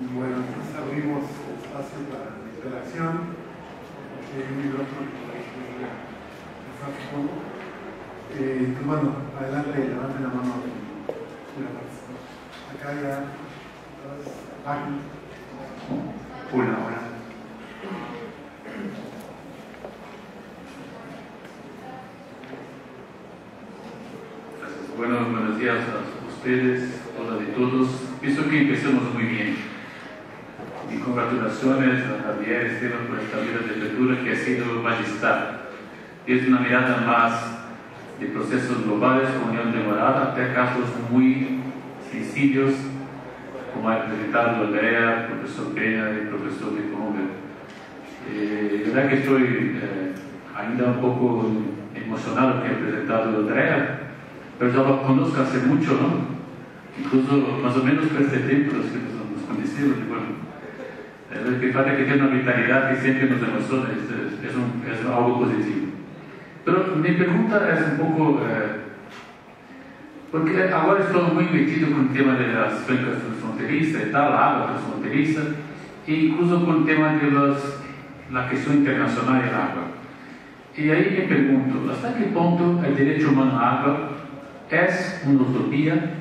Bueno, entonces abrimos espacio para la interacción. Hay un micrófono que eh, pues bueno, adelante, levanten la mano. Acá ya. Aquí. Una hora. Bueno, buenos días a ustedes, hola de todos. Pienso que empezamos muy bien. Congratulaciones a Javier Esteban por esta vida de lectura que ha sido magistral. Es una mirada más de procesos globales como unión demorada, hasta casos muy sencillos como ha presentado Andrea, el profesor Peña y el profesor de Colombia. Eh, verdad que estoy eh, ainda un poco emocionado que ha presentado Andrea, pero ya lo conozco hace mucho, ¿no? Incluso más o menos este tiempo los que nos conocimos, bueno, es que falta que tiene una vitalidad que siempre nos emociona, es, es, un, es algo positivo. Pero mi pregunta es un poco... Eh, porque agora estou muito metido com o tema das cuencas fronterizas e tal, a água transfronteriza, e incluso com o tema da questão internacional da água. E aí me pergunto, até que ponto o direito humano à água é uma utopia,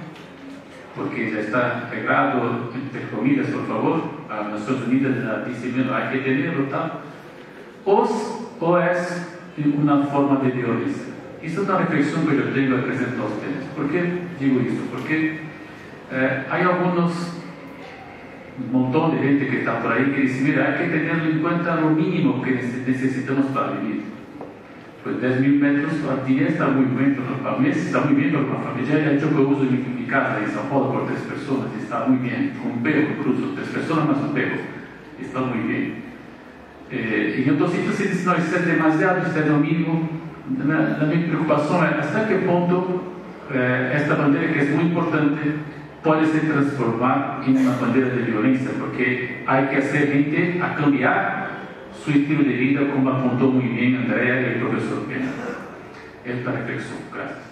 porque já está regrado, entre comillas, por favor, a Nações Unidas mesmo, há que tal, ou, ou é uma forma de violência? Esta es una reflexión que yo tengo que presentar a ustedes. ¿Por qué digo esto? Porque eh, hay algunos, un montón de gente que está por ahí que dice, mira, hay que tener en cuenta lo mínimo que necesitamos para vivir. Pues 10.000 metros al día está muy bien, para mí está muy bien para una familia. Hecho que uso en mi casa en San Paulo por tres personas, está muy bien. Con perro incluso, tres personas más un perro, está muy bien. Eh, en otros sitios se no, esto es demasiado, esto es lo mínimo la, mi preocupación es hasta qué punto eh, esta bandera, que es muy importante, puede ser transformada en una bandera de violencia, porque hay que hacer gente a cambiar su estilo de vida, como apuntó muy bien Andrea y el profesor Pena. Esta reflexión. Gracias.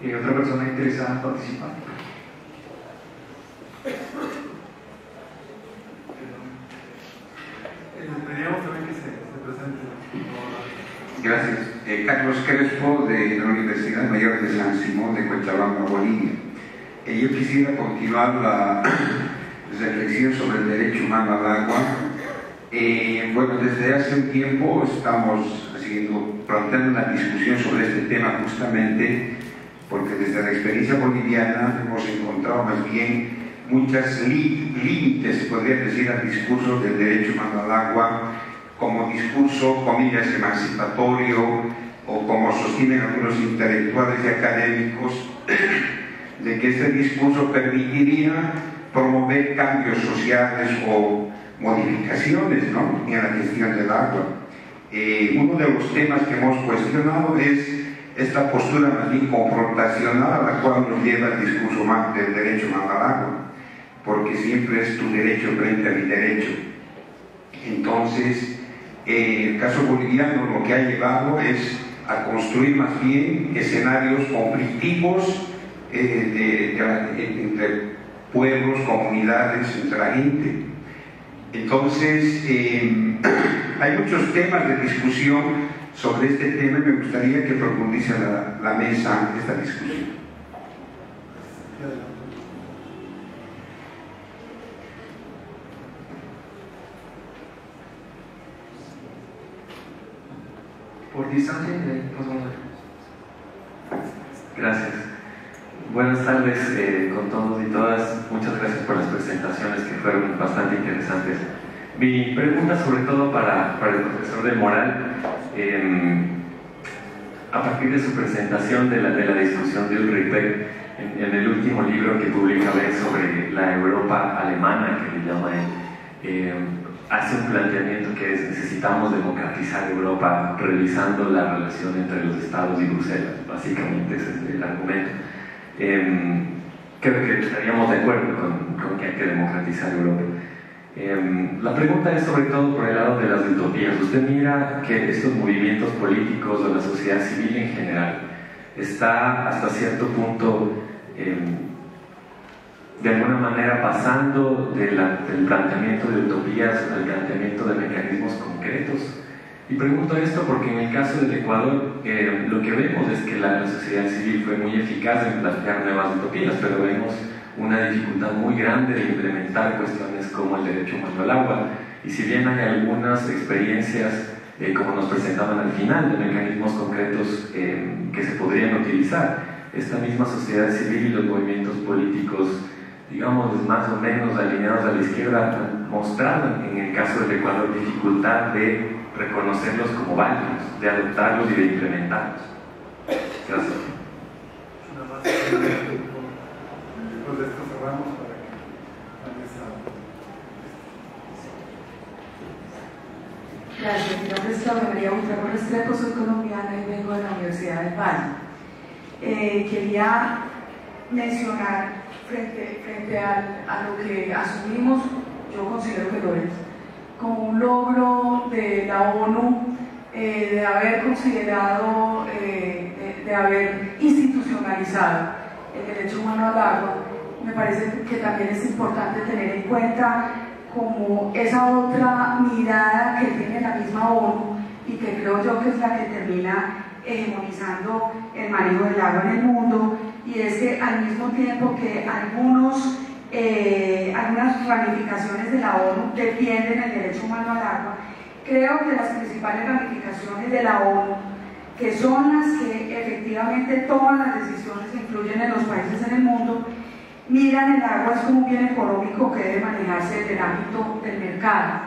¿Y otra persona interesada en participar? Gracias. Eh, Carlos Crespo, de la Universidad Mayor de San Simón de Cochabamba, Bolivia. Eh, yo quisiera continuar la reflexión sobre el derecho humano al agua. Eh, bueno, desde hace un tiempo estamos haciendo, planteando una discusión sobre este tema justamente porque desde la experiencia boliviana hemos encontrado más bien muchos límites, podría decir, al discurso del derecho humano al agua, como discurso, comillas, emancipatorio, o como sostienen algunos intelectuales y académicos, de que este discurso permitiría promover cambios sociales o modificaciones ¿no? en la gestión del agua. Eh, uno de los temas que hemos cuestionado es esta postura más bien confrontacional a la cual nos lleva el discurso del derecho humano al agua porque siempre es tu derecho frente a mi derecho. Entonces, el caso boliviano lo que ha llevado es a construir más bien escenarios conflictivos eh, entre pueblos, comunidades, entre la gente. Entonces, em, hay muchos temas de discusión sobre este tema y me gustaría que profundice la, la mesa esta discusión. Por eh, Gracias. Buenas tardes eh, con todos y todas. Muchas gracias por las presentaciones que fueron bastante interesantes. Mi pregunta sobre todo para, para el profesor de Moral, em, a partir de su presentación de la, de la discusión de Ulrich en, en, el último libro que publica sobre la Europa alemana, que le llama él, em, hace un planteamiento que es necesitamos democratizar Europa revisando la relación entre los estados y Bruselas. Básicamente ese es el argumento. Eh, creo que estaríamos de acuerdo con, que hay que democratizar Europa. Em, la pregunta es sobre todo por el lado de las utopías. Usted mira que estos movimientos políticos o la sociedad civil en general está hasta cierto punto, em, de alguna manera, pasando del planteamiento de utopías al planteamiento de mecanismos concretos. Y pregunto esto porque en el caso del Ecuador eh, lo que vemos es que la, sociedad civil fue muy eficaz en plantear nuevas utopías, pero vemos una dificultad muy grande de implementar cuestiones como el derecho humano al agua. Y si bien hay algunas experiencias, eh, como nos presentaban al final, de mecanismos concretos eh, que se podrían utilizar, esta misma sociedad civil y los movimientos políticos, digamos, más o menos alineados a la izquierda, mostraron en el caso del Ecuador dificultad de reconocerlos como válidos, de adoptarlos y de implementarlos. Gracias. Gracias, mi nombre es Claudia María Buitrago Restrepo, soy colombiana y vengo de la Universidad del Valle. Eh, quería mencionar frente, frente a lo que asumimos, yo considero que lo es, como un logro de la ONU eh, de haber considerado, eh, de, de haber institucionalizado el derecho humano al agua, me parece que también es importante tener en cuenta como esa otra mirada que tiene la misma ONU y que creo yo que es la que termina hegemonizando el manejo del agua en el mundo y es que al mismo tiempo que algunos, eh, algunas ramificaciones de la ONU defienden el derecho humano al agua, creo que las principales ramificaciones de la ONU, que son las que efectivamente toman las decisiones que influyen en los países en el mundo, miran el agua es como un bien económico que debe manejarse desde el ámbito del mercado.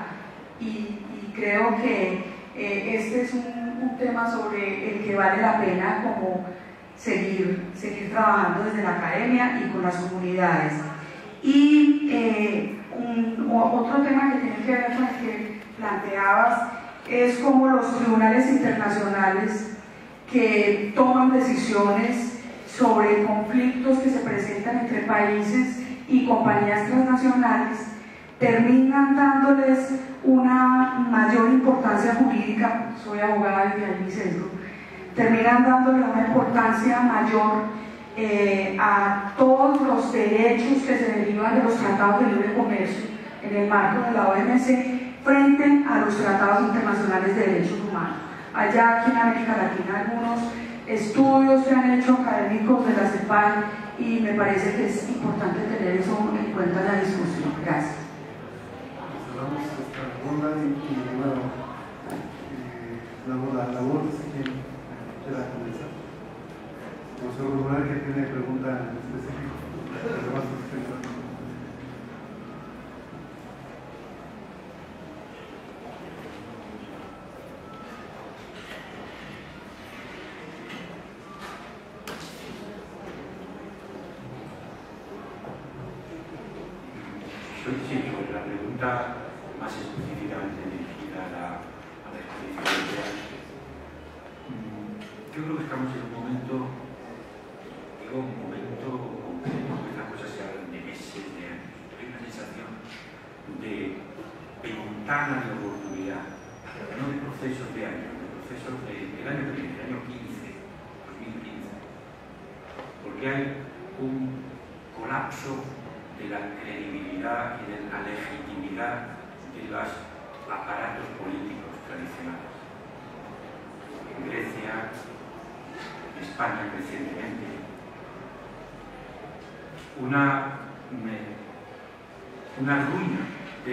Y, creo que eh, este es un, tema sobre el que vale la pena como seguir, seguir trabajando desde la academia y con las comunidades. Y eh, otro tema que tiene que ver con el que planteabas es como los tribunales internacionales que toman decisiones sobre conflictos que se presentan entre países y compañías transnacionales terminan dándoles una mayor importancia jurídica, soy abogada de ahí sesgo, terminan dándole una importancia mayor eh, a todos los derechos que se derivan de los tratados de libre comercio en el marco de la OMC frente a los tratados internacionales de derechos humanos. Allá aquí en América Latina algunos estudios se han hecho académicos de la CEPAL y me parece que es importante tener eso en cuenta en la discusión. Gracias. Cerramos y, bueno, eh, la, la voz de la comenzar. Profesor que tiene pregunta específica. más específicamente dirigida a la, a la experiencia mm, Yo creo que estamos en un momento, digo, un momento complejo, que las cosas se hablan de meses, de años. Hay una sensación de ventana de oportunidad, no de procesos de años, de procesos de, del año del año 15, 2015. Porque hay un colapso de la credibilidad y de la legitimidad de los aparatos políticos tradicionales. En Grecia, en España recientemente, una, una ruina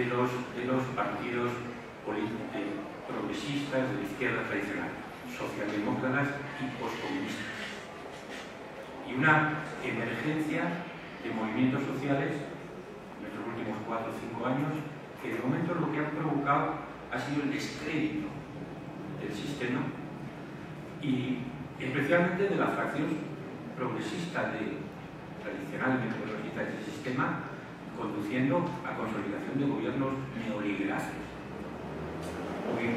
de los, de los partidos progresistas de la izquierda tradicional, socialdemócratas y postcomunistas. Y una emergencia de movimientos sociales en estos últimos cuatro o cinco años que de momento lo que han provocado ha sido el descrédito del sistema y especialmente de la fracción progresista de, tradicionalmente progresista de ese sistema conduciendo a consolidación de gobiernos neoliberales.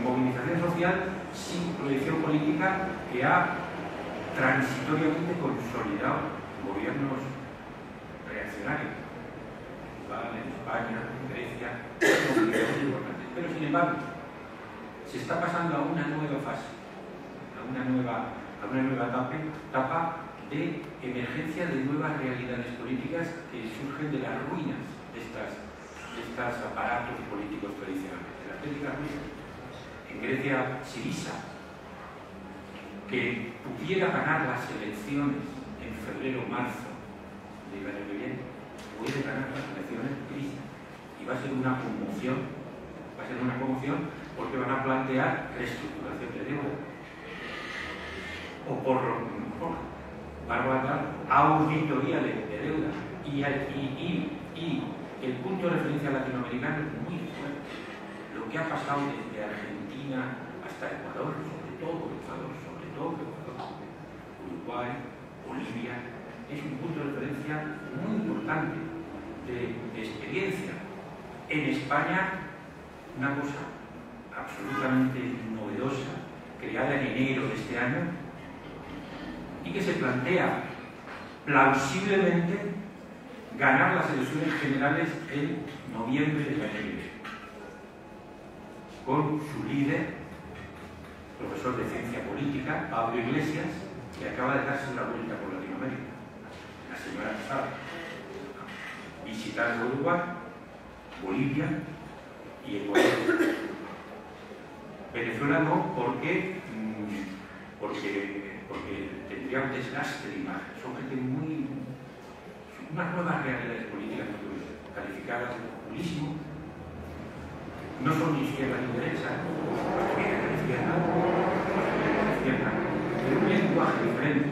Movilización social sin proyección política que ha transitoriamente consolidado gobiernos Portugal, en España, en Grecia, pero sin embargo, se está pasando a una nueva fase, a una nueva, a una nueva etapa, etapa de emergencia de nuevas realidades políticas que surgen de las ruinas de estas, estos aparatos políticos tradicionales. De las técnicas En Grecia, Sirisa, que pudiera ganar las elecciones en febrero o marzo del año que viene, puede ganar las elecciones crisis. Y va a ser una conmoción, va a ser una conmoción porque van a plantear reestructuración de deuda. O por, por van a auditoría de, de deuda. Y, el punto de referencia latinoamericano es muy fuerte. Lo que ha pasado desde Argentina hasta Ecuador, sobre todo Ecuador, sobre todo Ecuador, Uruguay, Bolivia, es un punto de referencia muy importante de, de experiencia. En España, una cosa absolutamente novedosa, creada en enero de este año, y que se plantea plausiblemente ganar las elecciones generales en noviembre del año con su líder, profesor de ciencia política, Pablo Iglesias, que acaba de darse una vuelta por Latinoamérica, la semana pasada, visitar Uruguay, Bolivia y Ecuador. Venezuela no, porque, mm, porque, porque tendría un desastre de imagen. Son gente muy. unas nuevas realidades políticas calificadas de populismo. No son ni izquierda ni derecha, vienen de izquierda, de izquierda, pero un lenguaje diferente,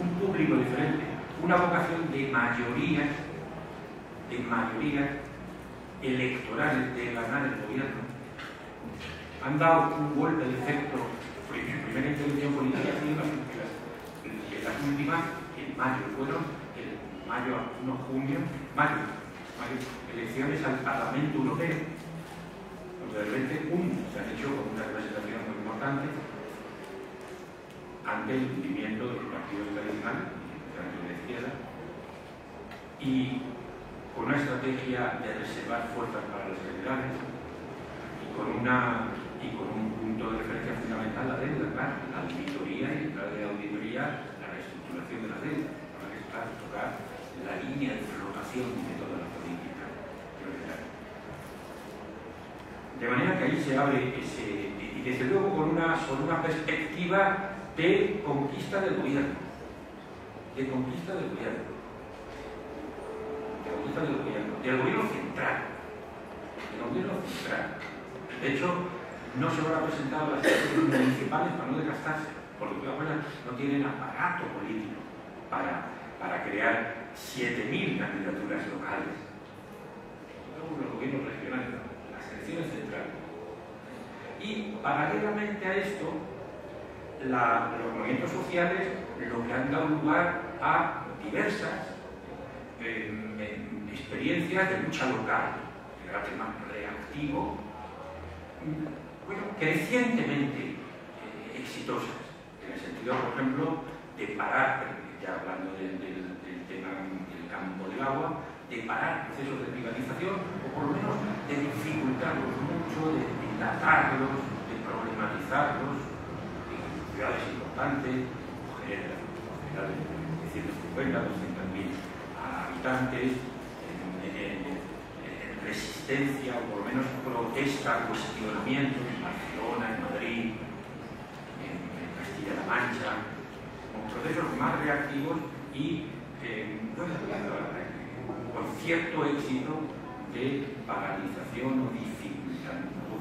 un público diferente, una vocación de mayoría, de mayoría electoral de ganar el gobierno han dado un golpe de efecto, porque su primera intervención política ha sido las, las, en mayo, fueron en mayo, no junio, mayo, mayo, elecciones al Parlamento Europeo, donde de repente, un, se han hecho con una representación muy importante ante el hundimiento de los partidos tradicionales, de izquierda, y con una estrategia de reservar fuerzas para las generales y con una y con un punto de referencia fundamental, la deuda, claro, la auditoría y detrás de la auditoría la reestructuración de la deuda, para que está tocar la línea de flotación de toda la política De manera que ahí se abre ese, y desde luego con una, con una perspectiva de conquista del gobierno, de conquista del gobierno, de conquista del gobierno, del gobierno central, del gobierno central. De hecho, no se van a presentar las elecciones municipales para no desgastarse, porque no tienen aparato político para, para crear 7.000 candidaturas locales. Los gobiernos regionales, las elecciones centrales. Y paralelamente a esto, los movimientos sociales lo que han dado lugar a diversas eh, experiencias de lucha local, de carácter más reactivo, bueno, crecientemente eh, exitosas, en el sentido, por ejemplo, de parar, ya hablando del, tema del campo del agua, de parar procesos de privatización o por lo menos de dificultarlos mucho, de dilatarlos, de problematizarlos. En ciudades importantes, mujeres, ciudades de 150, 200 mil habitantes, resistencia o por lo menos protesta, cuestionamiento en Barcelona, en Madrid, en, Castilla-La Mancha, con procesos más reactivos y eh, con cierto éxito de paralización o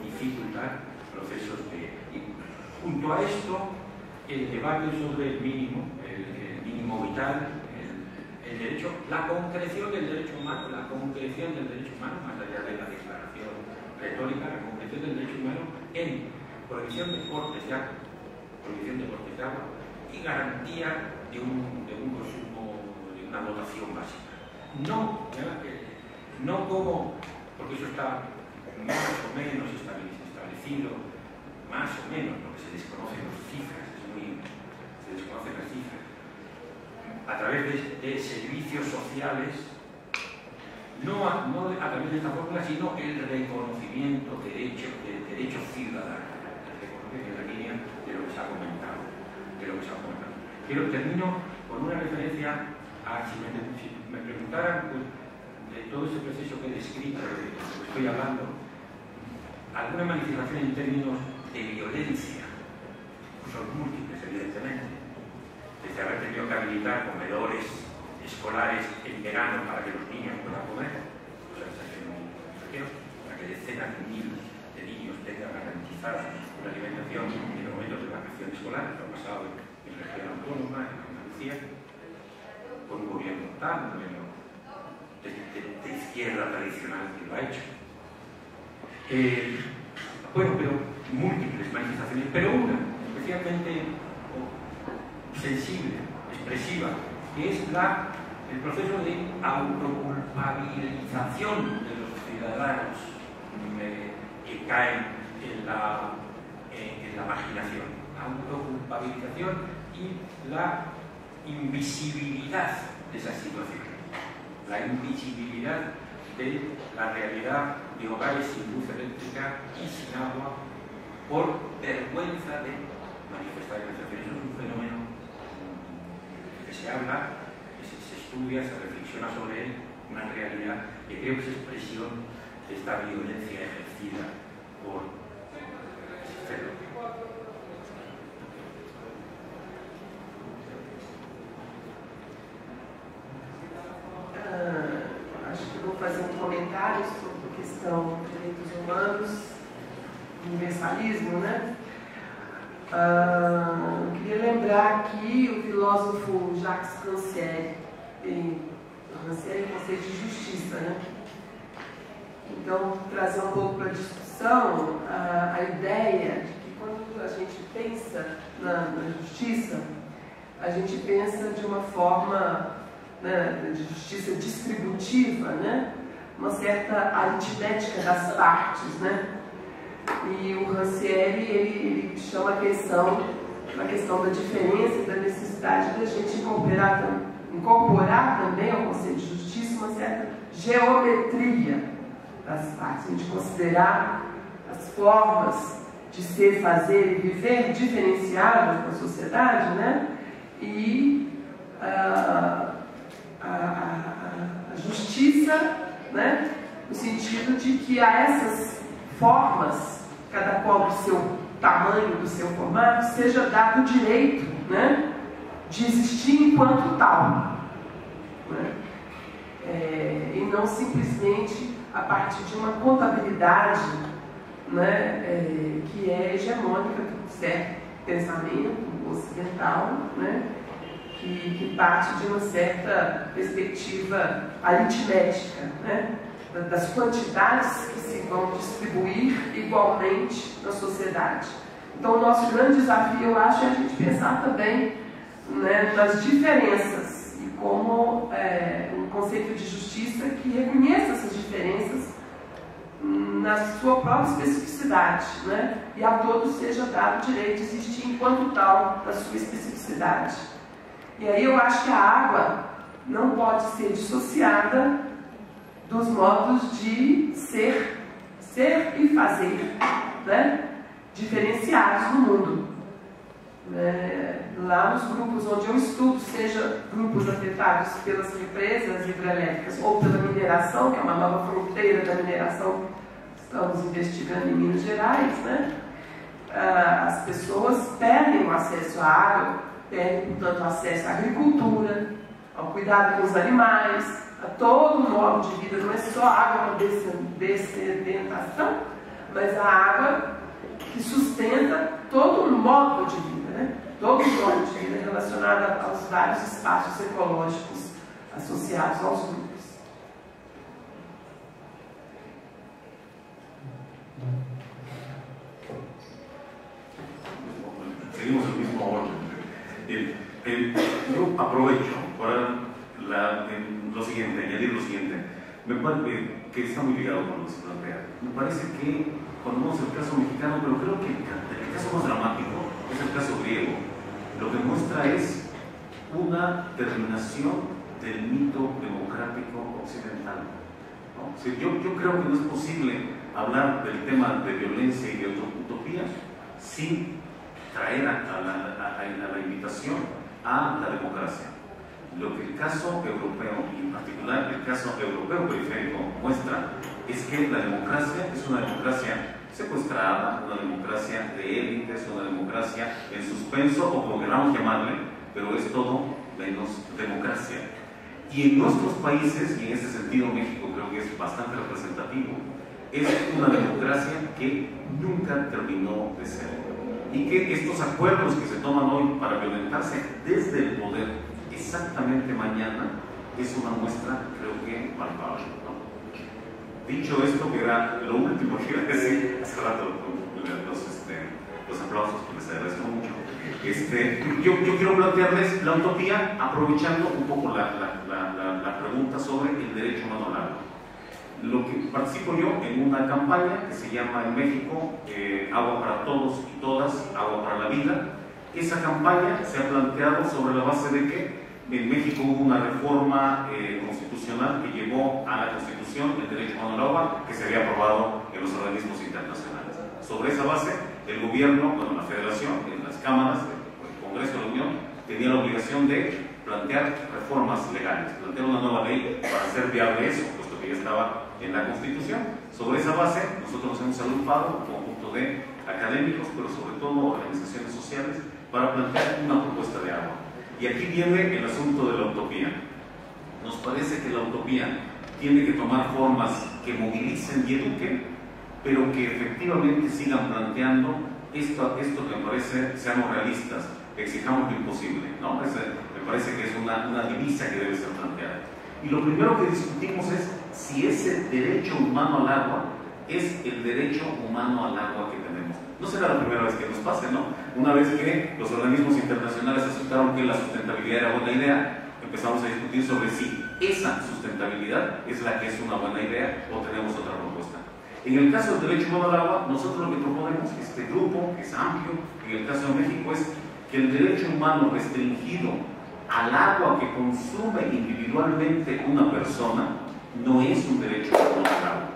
dificultad, procesos de... Junto a esto, el debate sobre el mínimo, el mínimo vital, el derecho, la concreción del derecho humano, la concreción del derecho humano, más allá de la declaración retórica, la concreción del derecho humano en prohibición de cortes de agua, prohibición de de agua y garantía de un, de un consumo, de una dotación básica. No, no como, porque eso está más o menos establecido, más o menos, porque se desconocen las cifras, es muy, se desconocen las cifras, a través de, servicios sociales no a, no a través de esta fórmula, sino el reconocimiento derecho, de derecho ciudadano, en la línea de lo que se ha comentado. De lo que se ha comentado. Quiero termino con una referencia a, si me, preguntaran pues, de todo ese proceso que he descrito, de lo que estoy hablando, alguna manifestación en términos de violencia, pues son múltiples, evidentemente, desde haber tenido que habilitar comedores escolares en verano para que los niños puedan comer, para que decenas de miles de niños tengan garantizada una alimentación en los momentos de vacación escolar, lo ha pasado en la región autónoma, en Andalucía, con un gobierno tal, un gobierno de, de, izquierda tradicional que lo ha hecho. Eh, bueno, pero múltiples manifestaciones, pero una especialmente sensible, expresiva, que es la, el proceso de autoculpabilización de los ciudadanos que caen en la, eh, en la marginación. Autoculpabilización y la invisibilidad de esa situación. La invisibilidad de la realidad de hogares sin luz eléctrica y sin agua por vergüenza de manifestar. Es un fenómeno que se habla, que se, estudia, se reflexiona sobre él, una realidad que creo que es expresión de esta violencia ejercida Uh, acho que vou fazer um comentário sobre a questão de direitos humanos, universalismo, né? Uh, queria lembrar aqui o filósofo Jacques Rancière, Rancière é de justiça, né? Então, trazer um pouco para a discussão a, a, ideia de que quando a gente pensa na, na, justiça, a gente pensa de uma forma né, de justiça distributiva, né? uma certa aritmética das partes, né? E o Rancière, ele, ele chama a questão, a questão da diferença e da necessidade da gente incorporar, incorporar também ao conceito de justiça uma certa geometria das partes, a gente considerar formas de ser, fazer e viver diferenciadas na sociedade, né? E uh, a, a, a justiça, né? no sentido de que a essas formas cada qual do seu tamanho, do seu formato, seja dado o direito né, de existir enquanto tal. Né? É, e não simplesmente a partir de uma contabilidade né, é, que é hegemônica do certo pensamento ocidental, né, que, que parte de uma certa perspectiva aritmética. Né? das quantidades que se vão distribuir igualmente na sociedade. Então, o nosso grande desafio, eu acho, é a gente pensar também né, nas diferenças e como é, um conceito de justiça que reconheça essas diferenças na sua própria especificidade, né? e a todos seja dado o direito de existir enquanto tal na sua especificidade. E aí eu acho que a água não pode ser dissociada dos modos de ser, ser e fazer, né? diferenciados no mundo. É, lá nos grupos onde eu estudo, seja grupos afetados pelas represas hidrelétricas ou pela mineração, que é uma nova fronteira da mineração estamos investigando em Minas Gerais, né? Ah, as pessoas perdem o acesso à água, perdem, portanto, acesso à agricultura, ao cuidado com os animais, a todo o modo de vida, não é só água para dessedentação, mas a água que sustenta todo o modo de vida, né? Todo de vida relacionado aos vários espaços ecológicos associados aos grupos. Seguimos el mismo orden. Yo aprovecho para lo siguiente, añadir lo siguiente, me parece que está muy ligado con lo que se plantea. Me parece que cuando vemos el caso mexicano, pero creo que el caso más dramático es el caso griego, lo que muestra es una terminación del mito democrático occidental. yo, creo que no es posible hablar del tema de violencia y de utopía sin traer a, la, a la invitación a la democracia. Lo que el caso europeo, y en particular el caso europeo periférico, muestra es que la democracia es una democracia secuestrada, una democracia de élites, una democracia en suspenso, o como queramos llamarle, pero es todo menos democracia. Y en nuestros países, y en ese sentido México creo que es bastante representativo, es una democracia que nunca terminó de ser. Y que estos acuerdos que se toman hoy para violentarse desde el poder exactamente mañana es una muestra, creo que, palpable. Dicho esto, que era lo último que iba a decir, hace rato los, este, los aplausos, que les agradezco mucho. Este, yo, quiero plantearles la utopía aprovechando un poco la, pregunta sobre el derecho humano agua. Lo que participo yo en una campaña que se llama en México eh, Agua para todos y todas, Agua para la vida. Esa campaña se ha planteado sobre la base de que en México hubo una reforma eh, constitucional que llevó a la Constitución el derecho humano al agua que se había aprobado en los organismos internacionales. Sobre esa base, el gobierno, bueno, la federación, en las cámaras, el Congreso de la Unión, tenía la obligación de plantear reformas legales, plantear una nueva ley para hacer viable eso, puesto que ya estaba en la Constitución. Sobre esa base, nosotros nos hemos agrupado, un conjunto de académicos, pero sobre todo organizaciones sociales, para plantear una propuesta de agua. Y aquí viene el asunto de la utopía. Nos parece que la utopía tiene que tomar formas que movilicen y eduquen, pero que efectivamente sigan planteando esto, esto que me parece, seamos realistas, exijamos lo imposible. ¿no? Ese me parece que es una, una divisa que debe ser planteada. Y lo primero que discutimos es si ese derecho humano al agua es el derecho humano al agua que tenemos. No será la primera vez que nos pase, ¿no? Una vez que los organismos internacionales aceptaron que la sustentabilidad era buena idea, empezamos a discutir sobre si esa sustentabilidad es la que es una buena idea o tenemos otra propuesta. En el caso del derecho humano al agua, nosotros lo que proponemos, este grupo, que es amplio, en el caso de México, es que el derecho humano restringido al agua que consume individualmente una persona no es un derecho humano al agua.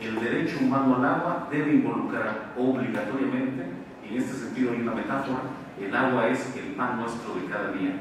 El derecho humano al agua debe involucrar obligatoriamente, en este sentido hay una metáfora, el agua es el pan nuestro de cada día,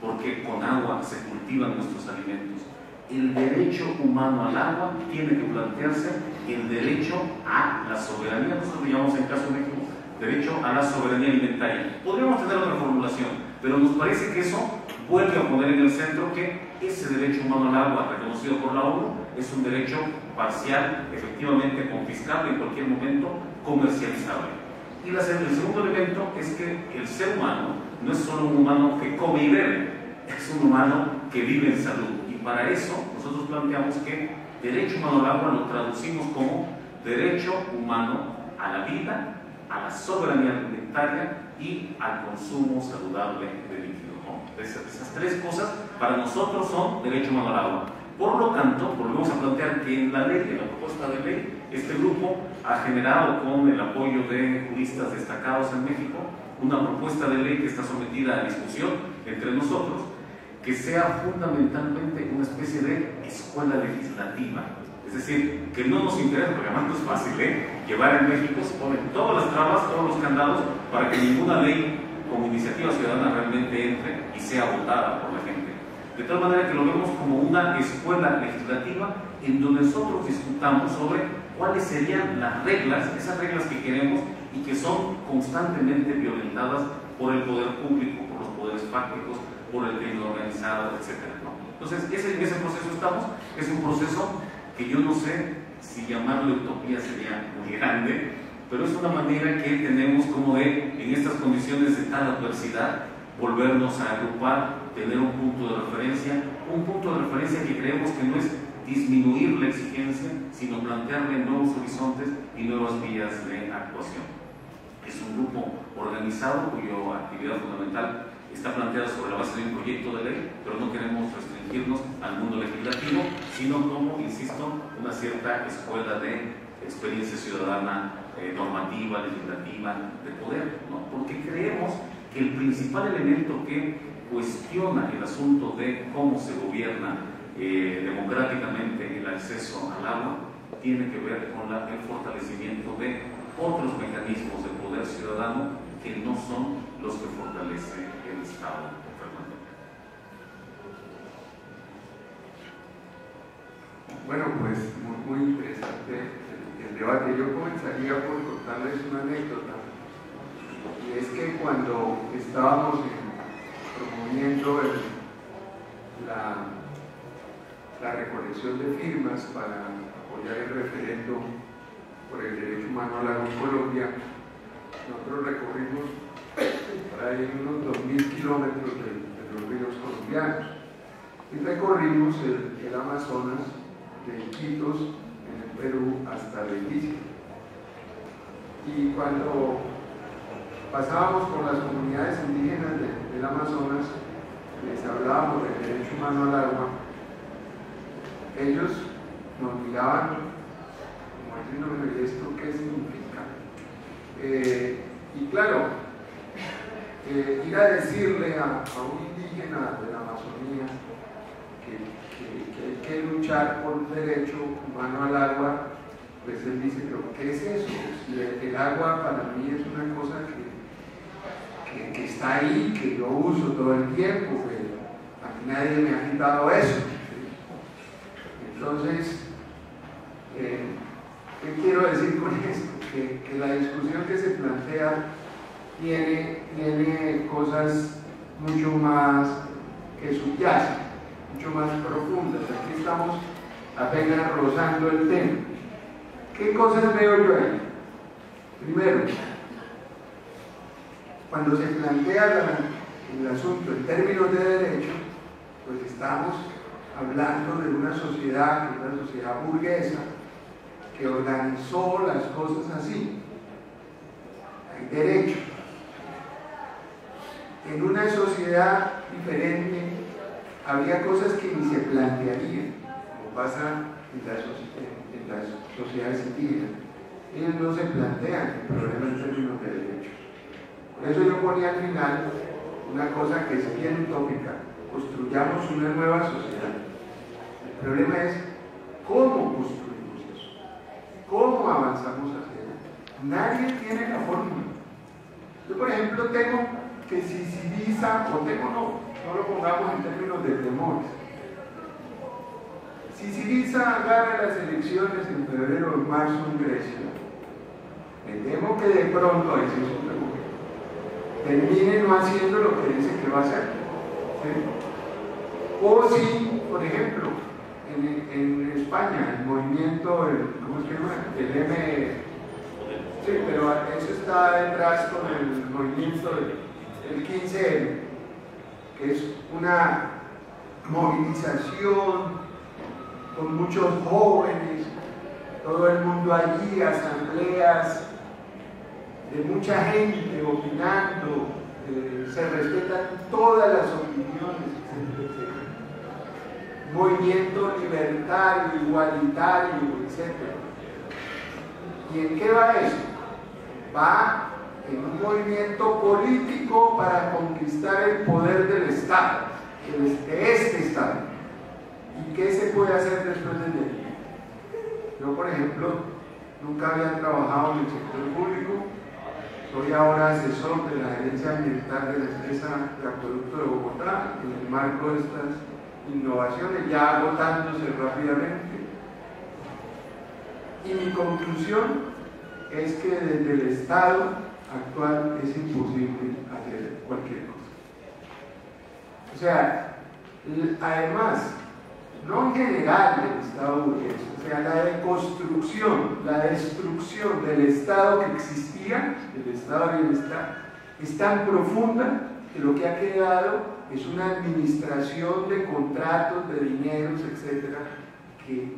porque con agua se cultivan nuestros alimentos. El derecho humano al agua tiene que plantearse el derecho a la soberanía, nosotros lo llamamos en caso de México, derecho a la soberanía alimentaria. Podríamos tener otra formulación, pero nos parece que eso vuelve a poner en el centro que ese derecho humano al agua reconocido por la ONU es un derecho parcial, efectivamente confiscable en cualquier momento, comercializable. Y la- el segundo elemento es que el ser humano no es solo un humano que come y bebe, es un humano que vive en salud. Y para eso nosotros planteamos que derecho humano al agua lo traducimos como derecho humano a la vida, a la soberanía alimentaria y al consumo saludable de líquido. ¿no? Esas, esas tres cosas para nosotros son derecho humano al agua. Por lo tanto, volvemos a plantear que en la ley, en la propuesta de ley, este grupo ha generado con el apoyo de juristas destacados en México una propuesta de ley que está sometida a discusión entre nosotros, que sea fundamentalmente una especie de escuela legislativa. Es decir, que no nos interesa, porque además no es fácil, ¿eh? llevar en México, se ponen todas las trabas, todos los candados, para que ninguna ley como iniciativa ciudadana realmente entre y sea votada por la gente. De tal manera que lo vemos como una escuela legislativa en donde nosotros discutamos sobre cuáles serían las reglas, esas reglas que queremos y que son constantemente violentadas por el poder público, por los poderes fácticos, por el crimen organizado, etc. Entonces, en ese proceso estamos, es un proceso que yo no sé si llamarlo utopía sería muy grande, pero es una manera que tenemos como de, en estas condiciones de tal adversidad, volvernos a agrupar, tener un punto de referencia, un punto de referencia que creemos que no es disminuir la exigencia, sino plantearle nuevos horizontes y nuevas vías de actuación. Es un grupo organizado cuya actividad fundamental está planteada sobre la base de un proyecto de ley, pero no queremos restringirnos al mundo legislativo, sino como, insisto, una cierta escuela de experiencia ciudadana, eh, normativa, legislativa, de poder, ¿no? porque creemos que el principal elemento que cuestiona el asunto de cómo se gobierna eh, democráticamente el acceso al agua tiene que ver con el fortalecimiento de otros mecanismos de poder ciudadano que no son los que fortalece el Estado. Fernando. Bueno, pues muy, interesante el, debate. Yo comenzaría por contarles una anécdota. Y es que cuando estábamos promoviendo la, la recolección de firmas para apoyar el referendo por el derecho humano al agua en Colombia, nosotros recorrimos por ahí unos 2.000 kilómetros de, los ríos colombianos y recorrimos el, Amazonas de Iquitos en el Perú hasta Leticia. Y cuando pasábamos por las comunidades indígenas de- del Amazonas, les hablábamos del derecho humano al agua, ellos nos miraban como diciendo, ¿y esto qué significa? Eh, y claro, eh, ir a decirle a, un indígena de la Amazonía que, hay que luchar por un derecho humano al agua, pues él dice, pero ¿qué es eso? Si el, el agua para mí es una cosa que, que, que está ahí, que yo uso todo el tiempo, que a mí nadie me ha quitado eso. Entonces, eh, ¿qué quiero decir con esto? Que, la discusión que se plantea tiene, cosas mucho más que subyacen, mucho más profundas. Aquí estamos apenas rozando el tema. ¿Qué cosas veo yo ahí? Primero, cuando se plantea la- el asunto en términos de derecho, pues estamos hablando de una sociedad, una sociedad burguesa, que organizó las cosas así. Hay derechos. En una sociedad diferente había cosas que ni se plantearían, como pasa en las, soci- en las sociedades indígenas. Ellos no se plantean el problema en términos de derechos. Por eso yo ponía al final una cosa que es bien utópica. Construyamos una nueva sociedad. El problema es cómo construimos eso. ¿Cómo avanzamos hacia allá? Nadie tiene la fórmula. Yo, por ejemplo, tengo que si o tengo no, no lo pongamos en términos de temores. Si Siriza agarra las elecciones en febrero o marzo en Grecia, me temo que de pronto, ahí sí termine no haciendo lo que dice que va a hacer. O si, por ejemplo, en, España, el movimiento, el, ¿cómo se llama? El M. Sí, pero eso está detrás con el movimiento del 15M, que es una movilización con muchos jóvenes, todo el mundo allí, asambleas de mucha gente opinando, eh, se respetan todas las opiniones. Movimiento libertario, igualitario, etcétera. ¿Y en qué va eso? Va en un movimiento político para conquistar el poder del Estado, de este Estado. ¿Y qué se puede hacer después de allí? Yo, por ejemplo, nunca había trabajado en el sector público, soy ahora asesor de la gerencia ambiental de la empresa de acueducto de Bogotá, en el marco de estas innovaciones, ya agotándose rápidamente. Y mi conclusión es que desde el Estado actual es imposible hacer cualquier cosa. O sea, además, no en general del Estado burgués, o sea, la deconstrucción, la destrucción del Estado que existía, del Estado de bienestar, es tan profunda que lo que ha quedado es una administración de contratos, de dineros, etcétera, que,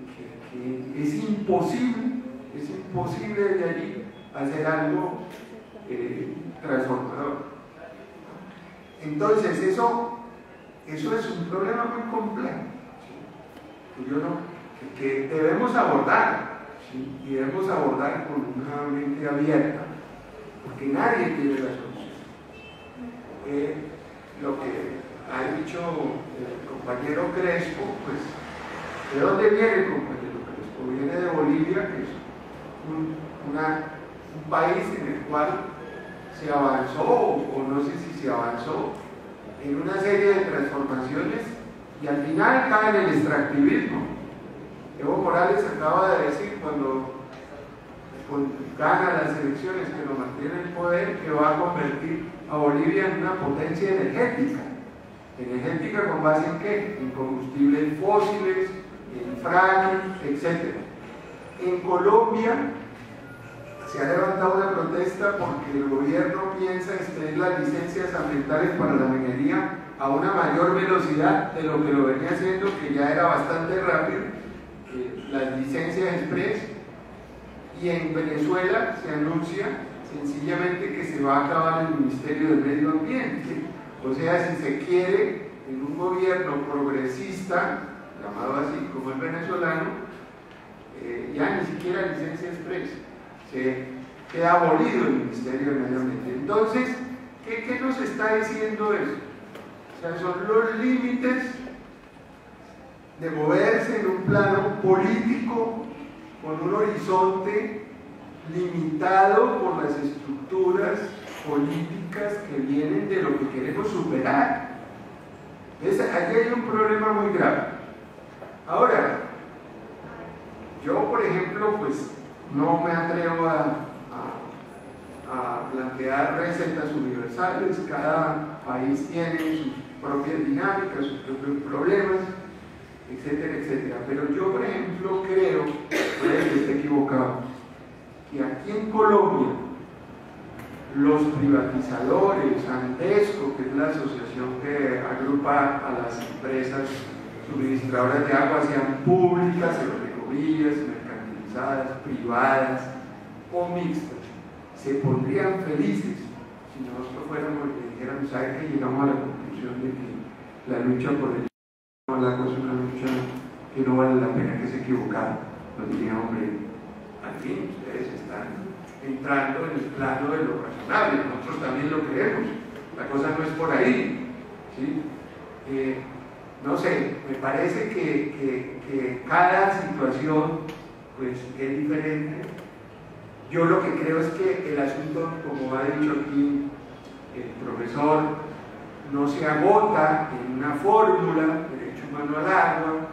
es imposible, es imposible desde allí hacer algo eh, transformador. Entonces, eso, eso es un problema muy complejo que, yo no- que- debemos abordar y debemos abordar con una mente abierta, porque nadie tiene la solución. Eh, lo que ha dicho el compañero Crespo, pues ¿De dónde viene, compañero Crespo? Viene de Bolivia, que es un país en el cual se avanzó, o no sé si se avanzó, en una serie de transformaciones y al final cae en el extractivismo. Evo Morales acaba de decir cuando gana las elecciones que lo mantiene en el poder que va a convertir a Bolivia en una potencia energética. Energética con base en qué? En combustibles fósiles, en fracking, etc. En Colombia se ha levantado una protesta porque el gobierno piensa extender las licencias ambientales para la minería a una mayor velocidad de lo que lo venía haciendo, que ya era bastante rápido, las licencias express. Y en Venezuela se anuncia sencillamente que se va a acabar el Ministerio del Medio Ambiente. O sea, si se quiere, en un gobierno progresista, llamado así como el venezolano, eh, ya ni siquiera licencia express se queda abolido el Ministerio del Medio Ambiente. Entonces, ¿qué, ¿qué, nos está diciendo eso? O sea, son los límites de moverse en un plano político con un horizonte limitado por las estructuras políticas que vienen de lo que queremos superar. Es, aquí hay un problema muy grave. Ahora, yo por ejemplo, pues no me atrevo a, a, plantear recetas universales, cada país tiene sus propias dinámicas, sus propios problemas, etcétera, etcétera. Pero yo, por ejemplo, creo, puede que esté equivocado, que aquí en Colombia los privatizadores, Antesco, que es la asociación que agrupa a las empresas suministradoras de agua, sean públicas, entre comillas, privadas o mixtas, se pondrían felices si nosotros fuéramos y dijéramos, ¿sabe que llegamos a la conclusión de que la lucha por el agua es una lucha que no vale la pena que se equivocara? Nos diría, hombre, fin ustedes están entrando en el plano de lo razonable, nosotros también lo creemos, la cosa no es por ahí. ¿sí? Eh, no sé, me parece que cada situación pues es diferente. Yo lo que creo es que el asunto, como ha dicho aquí el profesor, no se agota en una fórmula, derecho humano al agua,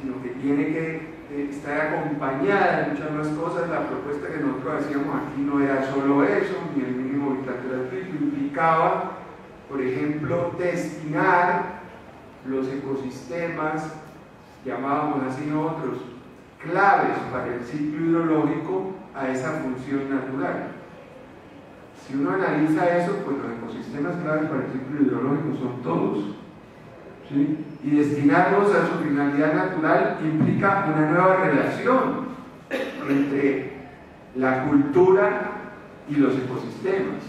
sino que tiene que eh, estar acompañada de muchas más cosas. La propuesta que nosotros hacíamos aquí no era solo eso, ni el mínimo vital gratuito, implicaba, por ejemplo, destinar los ecosistemas, llamábamos así nosotros, claves para el ciclo hidrológico a esa función natural. Si uno analiza eso, pues los ecosistemas claves para el ciclo hidrológico son todos. Y destinarlos a su finalidad natural implica una nueva relación entre la cultura y los ecosistemas.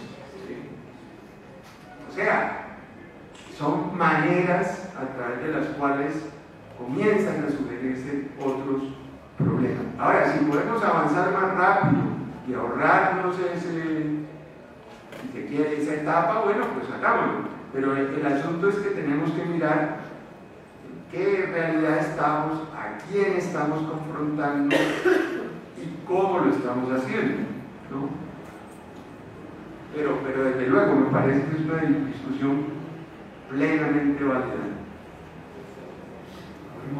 O sea, son maneras a través de las cuales comienzan a sugerirse otros problema. Ahora, si podemos avanzar más rápido y ahorrarnos ese, si se quiere, esa etapa, bueno, pues hagámoslo. Pero el, asunto es que tenemos que mirar en qué realidad estamos, a quién estamos confrontando y cómo lo estamos haciendo. ¿no? Pero, pero desde luego me parece que es una discusión plenamente válida. Me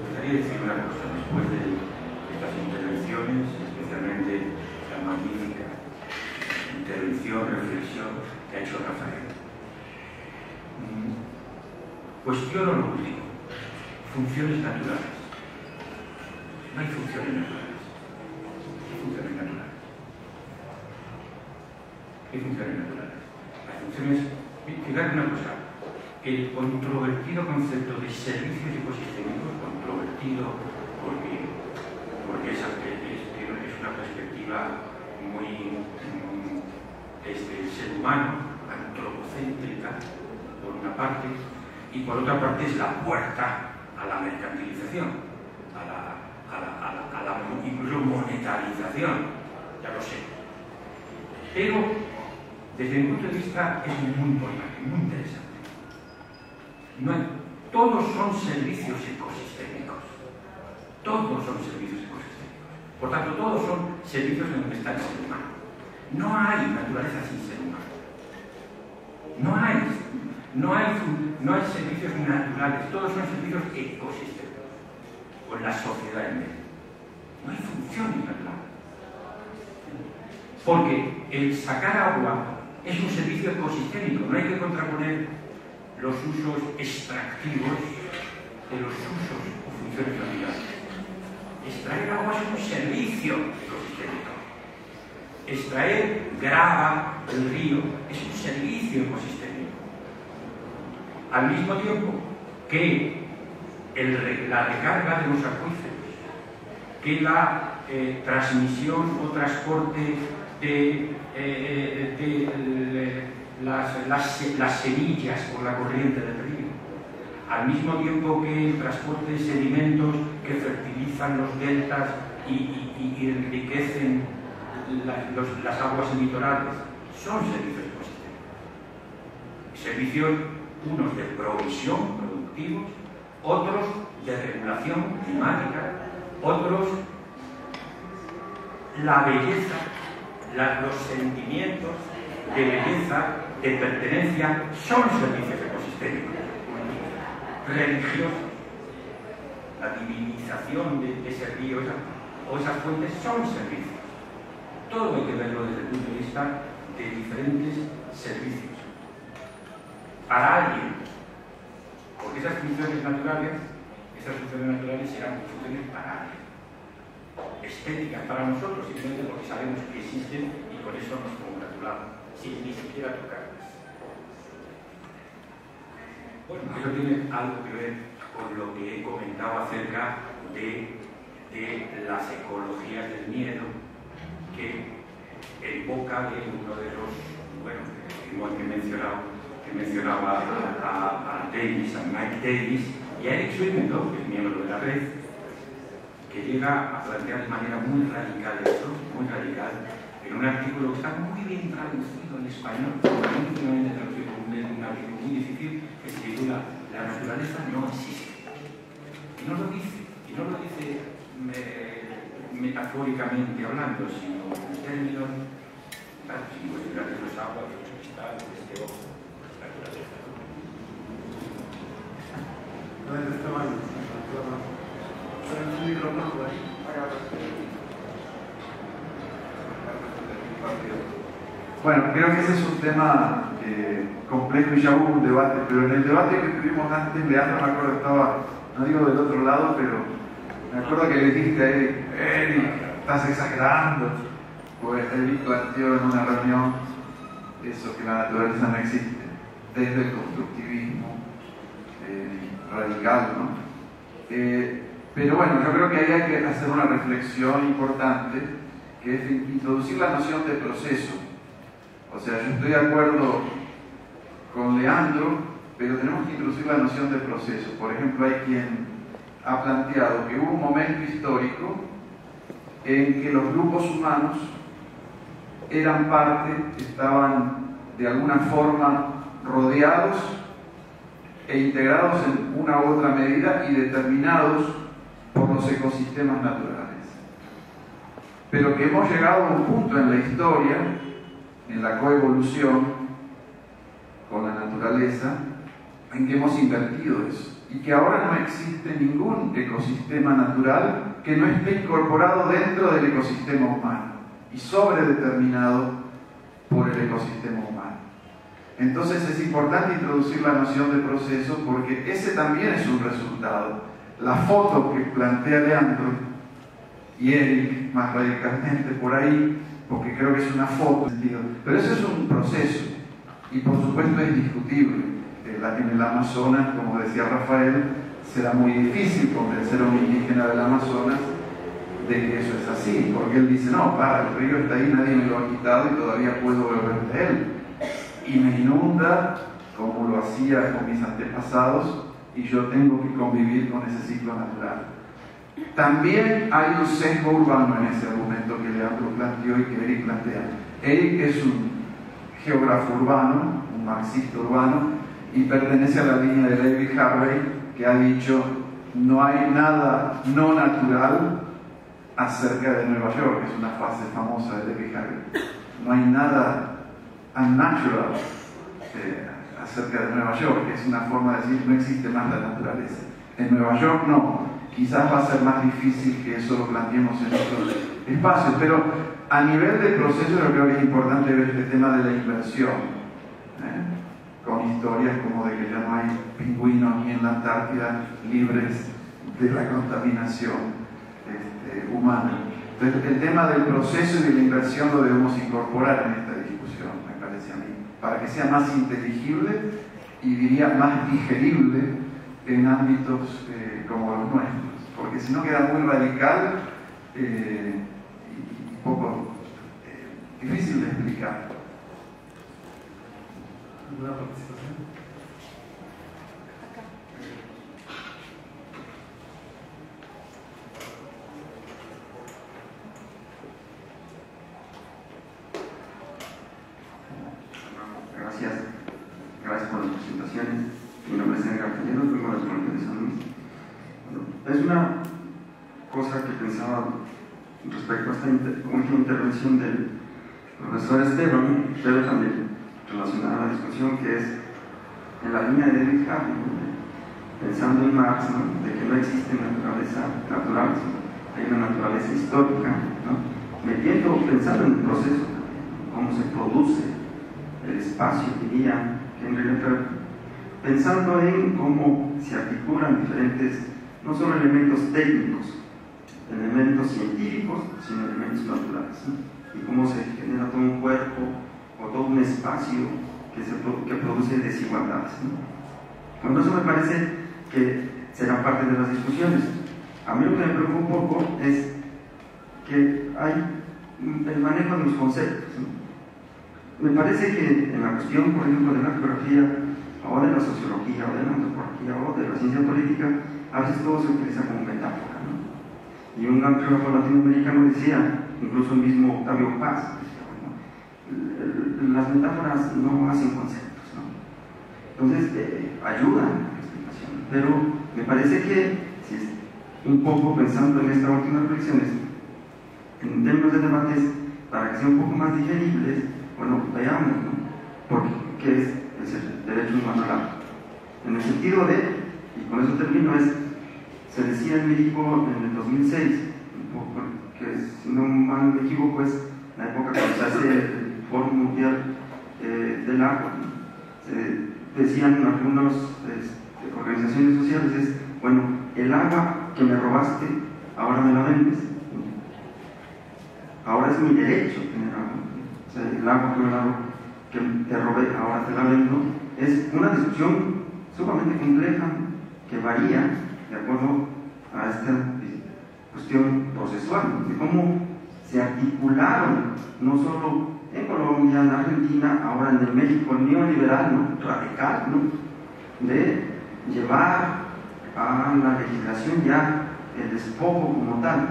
gustaría decir una cosa después de estas intervenciones, especialmente la magnífica intervención, reflexión que ha hecho Rafael. Cuestiono lo último, funciones naturales. No hay funciones naturales funciones naturales. ¿Qué funciones naturales? Las funciones, fíjate una cosa, el controvertido concepto de servicios ecosistémicos, controvertido porque, porque es, es, es una perspectiva muy es del ser humano, antropocéntrica, por una parte, y por otra parte es la puerta a la mercantilización, a la incluso monetarización, ya lo sé. Pero desde mi punto de vista es muy importante, muy interesante. No todos son servicios ecosistémicos. Todos son servicios ecosistémicos. Por tanto, todos son servicios en donde está el ser humano. No hay naturaleza sin ser humano. No hay, no hay, no hay servicios naturales, todos son servicios ecosistémicos. Con la sociedad en medio. No hay función natural. Porque el sacar agua es un servicio ecosistémico, no hay que contraponer los usos extractivos de los usos o funciones naturales. Extraer agua es un servicio ecosistémico. Extraer grava del río es un servicio ecosistémico. Al mismo tiempo que la recarga de los acuíferos, que la eh, transmisión o transporte de, eh, de las, las, las, semillas por la corriente del río, al mismo tiempo que el transporte de sedimentos que fertilizan los deltas y, enriquecen las aguas litorales, son servicios. Servicios, unos de provisión productivos, otros de regulación climática, otros la belleza los sentimientos de belleza, de pertenencia, son servicios ecosistémicos. Religiosos, la divinización de, de ese río o esas fuentes son servicios. Todo hay que verlo desde el punto de vista de diferentes servicios. Para alguien, porque esas funciones naturales, esas funciones naturales serán funciones para alguien estéticas para nosotros, simplemente porque sabemos que existen y con eso nos congratulamos, sin ni siquiera tocarlas. Bueno, eso tiene algo que ver con lo que he comentado acerca de, de las ecologías del miedo, que en boca de uno de los, bueno, igual que he mencionado, que mencionaba a, a, Davis, a Mike Davis, y a Eric Swimmendorf, que es miembro de la red, que llega a plantear de manera muy radical esto, muy radical, en un artículo que está muy bien traducido en español, últimamente traducido en un artículo muy difícil, que se titula La naturaleza no existe. Y no lo dice, y no lo dice me, metafóricamente hablando, sino en términos, claro, sin cuestionar los aguas, los cristales, este ojo, naturaleza. No es de este tamaño. Bueno, creo que ese es un tema eh, complejo y ya hubo un debate, pero en el debate que tuvimos antes, Leandro me acuerdo estaba, no digo del otro lado, pero me acuerdo que le dijiste a Eric, estás exagerando, pues Eric planteó en una reunión eso, que la naturaleza no existe, desde el constructivismo radical, ¿no? Eh, pero bueno, yo creo que ahí hay que hacer una reflexión importante, que es introducir la noción de proceso. O sea, yo estoy de acuerdo con Leandro, pero tenemos que introducir la noción de proceso. Por ejemplo, hay quien ha planteado que hubo un momento histórico en que los grupos humanos eran parte, estaban de alguna forma rodeados e integrados en una u otra medida y determinados por los ecosistemas naturales. Pero que hemos llegado a un punto en la historia, en la coevolución con la naturaleza, en que hemos invertido eso y que ahora no existe ningún ecosistema natural que no esté incorporado dentro del ecosistema humano y sobredeterminado por el ecosistema humano. Entonces es importante introducir la noción de proceso porque ese también es un resultado la foto que plantea Leandro y Eric más radicalmente por ahí, porque creo que es una foto, pero eso es un proceso y por supuesto es discutible. En el Amazonas, como decía Rafael, será muy difícil convencer a un indígena del Amazonas de que eso es así, porque él dice, no, para, el río está ahí, nadie me lo ha quitado y todavía puedo beber de él. Y me inunda como lo hacía con mis antepasados y yo tengo que convivir con ese ciclo natural. también hay un sesgo urbano en ese argumento que Leandro planteó y que Eric plantea. Eric es un geógrafo urbano, un marxista urbano, y pertenece a la línea de David Harvey, que ha dicho, no hay nada no natural acerca de Nueva York, es una frase famosa de David Harvey. No hay nada unnatural eh, acerca de Nueva York, es una forma de decir, no existe más la naturaleza. En Nueva York no, quizás va a ser más difícil que eso lo planteemos en otros espacios, pero a nivel de proceso yo creo que es importante ver este tema de la inversión, ¿eh? con historias como de que ya no hay pingüinos ni en la Antártida libres de la contaminación este, humana. Entonces, el tema del proceso y de la inversión lo debemos incorporar en esta discusión, me parece a mí, para que sea más inteligible y diría más digerible en ámbitos eh, como los nuestros, porque si no queda muy radical eh, y, poco eh, difícil de explicar. ¿Alguna participación? Gracias. Gracias por las presentaciones. Mi nombre es Edgar Fallero, vengo de la Colonia de San Luis. es una cosa que pensaba respecto a esta intervención del profesor Esteban, pero también relacionada a la discusión que es en la línea de David pensando en Marx, de que no existe naturaleza natural, hay una naturaleza histórica, metiendo, pensando en el proceso, cómo se produce el espacio, diría Henry Lefebvre, pensando en cómo se articulan diferentes, no solo elementos técnicos, elementos científicos, sino elementos naturales, y cómo se genera todo un cuerpo o todo un espacio que, se, que produce desigualdades. Cuando eso me parece que será parte de las discusiones. A mí lo que me preocupa un poco es que hay el manejo de los conceptos. Me parece que en la cuestión, por ejemplo, de la geografía o de la sociología o de la antropología o de la ciencia política, a veces todo se utiliza como metáfora. Y un geógrafo latinoamericano decía, incluso el mismo Octavio Paz, las metáforas no hacen conceptos. ¿no? Entonces, eh, ayudan a la explicación. Pero me parece que, si un poco pensando en estas últimas reflexiones, en términos de debates, para que sean un poco más digeribles, bueno, veamos, ¿no? Porque, ¿qué es el derecho humano al? En el sentido de, y con eso termino, es, se decía en México en el 2006, que si no mal me equivoco es la época cuando se hace el Foro Mundial eh, del Agua, se decían algunas este, organizaciones sociales, es, bueno, el agua que me robaste, ahora me la vendes. Ahora es mi derecho tener agua. O sea, el agua que, te robé, ahora te la vendo. Es una discusión sumamente compleja que varía de acuerdo a esta cuestión procesual, de cómo se articularon, no solo en Colombia, en Argentina, ahora en el México neoliberal, ¿no? radical, ¿no? de llevar a la legislación ya el despojo como tal.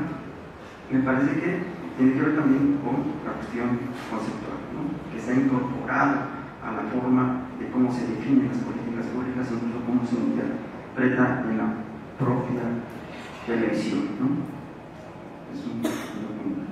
Me parece que tiene que ver también con la cuestión conceptual, que se ha incorporado a la forma de cómo se definen las políticas públicas, incluso cómo se interpreta en la propia televisión. ¿no? Es un, un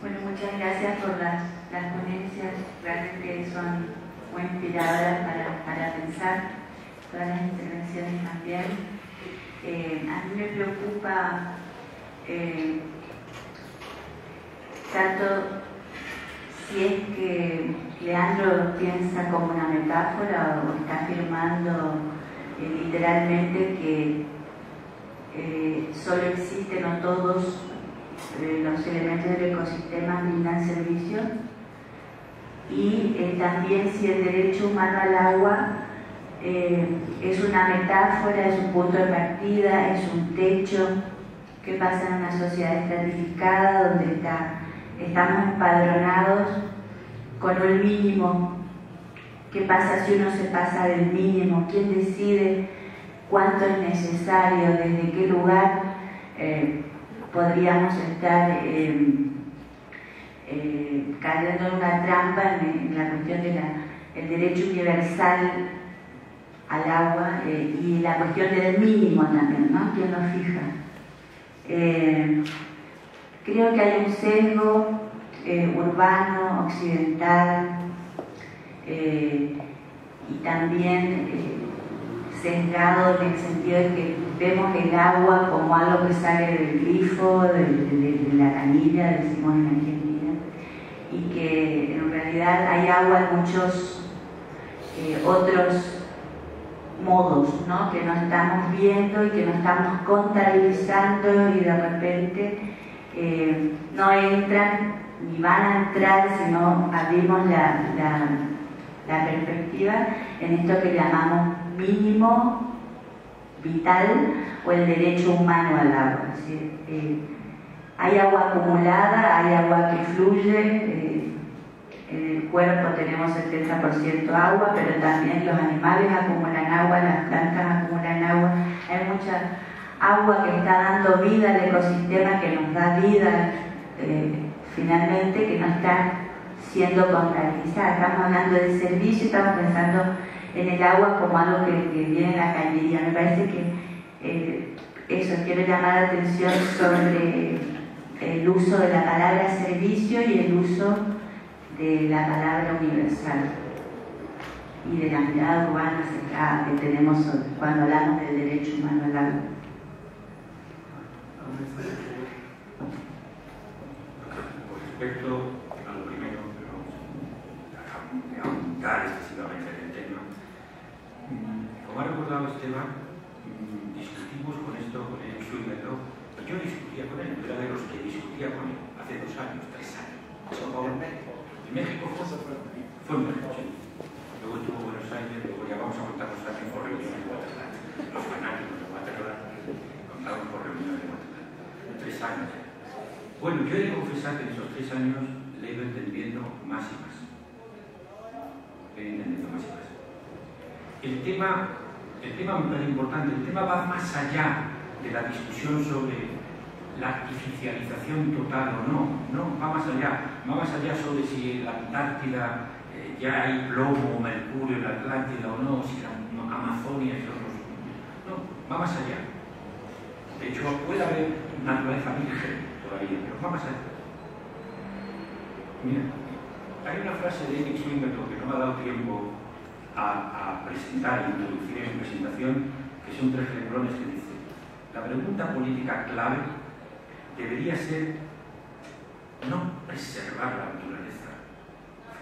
Bueno, muchas gracias por las, las ponencias, realmente son muy inspiradoras para, para pensar, todas las intervenciones también. Eh, a mí me preocupa eh, tanto si es que Leandro piensa como una metáfora o está afirmando eh, literalmente que solo existen o todos los elementos del ecosistema brindan servicio y también si el derecho humano al agua es una metáfora, es un punto de partida, es un techo ¿Qué pasa en una sociedad estratificada donde está, estamos empadronados con el mínimo? ¿Qué pasa si uno se pasa del mínimo? ¿Quién decide cuánto es necesario? ¿Desde qué lugar eh, podríamos estar eh, eh, cayendo en una trampa en, la cuestión del derecho universal al agua y la cuestión del mínimo también, ¿no? ¿Quién lo fija? Eh, creo que hay un sesgo eh, urbano, occidental, eh, y también sesgado en el sentido de que vemos el agua como algo que sale del grifo, de, la canilla, decimos en Argentina, y que en realidad hay agua en muchos otros modos ¿no? que no estamos viendo y que no estamos contabilizando y de repente eh, no entran ni van a entrar si no abrimos la, la, perspectiva en esto que llamamos mínimo vital o el derecho humano al agua. Eh, hay agua acumulada, hay agua que fluye. Eh, el cuerpo tenemos 70% agua, pero también los animales acumulan agua, las plantas acumulan agua. Hay mucha agua que está dando vida al ecosistema, que nos da vida eh, finalmente, que no está siendo contabilizada. Estamos hablando de servicio, estamos pensando en el agua como algo que, viene en la cañería. Me parece que eh, eso, quiero llamar la atención sobre el uso de la palabra servicio y el uso de la palabra universal y de la mirada urbana que tenemos cuando hablamos del derecho humano al agua. Respecto a lo primero, pero a ahondar excesivamente en el tema, como ha recordado Esteban, discutimos con esto, con el Schwimmerlo, y yo discutía con él, era de los que discutía con él hace dos años, tres años. México fue, México, sí. Luego estuvo Buenos Aires, luego ya vamos a contarnos también por reuniones de Guatemala. Los fanáticos de Guatemala contaron por reuniones de Guatemala. Tres años. Bueno, yo he de confesar que en esos tres años le he ido entendiendo más y más. Le he ido entendiendo más y más. El tema, el tema importante, el tema va más allá de la discusión sobre la artificialización total o no, no, va más allá, va más allá sobre si en la Antártida eh, ya hay plomo o mercurio en la Atlántida o no, si la Amazonia es otro. No, va más allá. De hecho, puede haber naturaleza virgen todavía, pero va más allá. Mira, hay una frase de Eric Swingerton que no me ha dado tiempo a, a presentar, a introducir en su presentación, que son tres renglones que dice, la pregunta política clave debería ser no preservar la naturaleza,